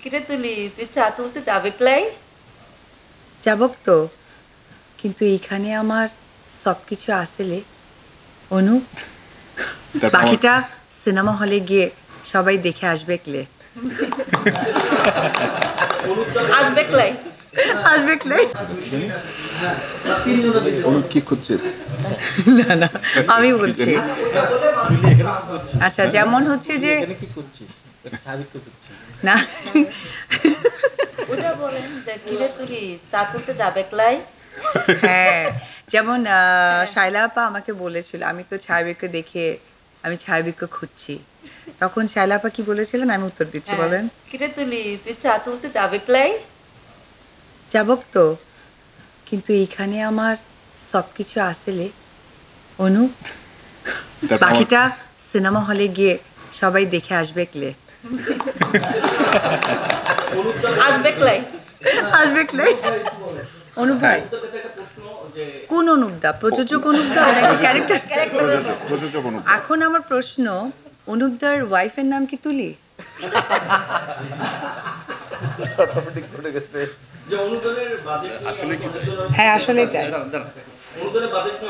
কিরে তুলি তুই চা তুলতে যাবে ক্লাই যাবক তো কিন্তু এইখানে আমার সব কিছু আসলে অনু বাকিটা সিনেমা হলে গিয়ে সবাই দেখে আসবে ক্লে আসবে ক্লাই আসবে ক্লে অনু কি খুঁজছিস? না না আমি বলছি। আচ্ছা যেমন হচ্ছে যে না। ওটা বলেন যে তুলি চা যাবে ক্লাই হ্যাঁ যেমন আহ, শাইলা আপা আমাকে বলেছিল আমি তো ছায়াবিককে দেখে আমি ছায়াবিককে খুঁজছি। তখন শাইলা আপা কি বলেছিলেন? আমি উত্তর দিচ্ছি বলেন। কিরে তুলি তুই চা তুলতে যাবে ক্লাই যাবক তো। কিন্তু এইখানে আমার সব কিছু আসলে অনু বাকিটা সিনেমা হলে গিয়ে সবাই দেখে আসবে ক্লে আসবে ক্লাই। আসবে ক্লে অনুপ ভাই কোন অনুপদা প্রযোজক অনুপদা নাকি ক্যারেক্টার এখন আমার প্রশ্ন অনুপদার ওয়াইফের নাম কি তুলি? যে অনুদানের বাজেট আসলে কি? হ্যাঁ আসলে তাই।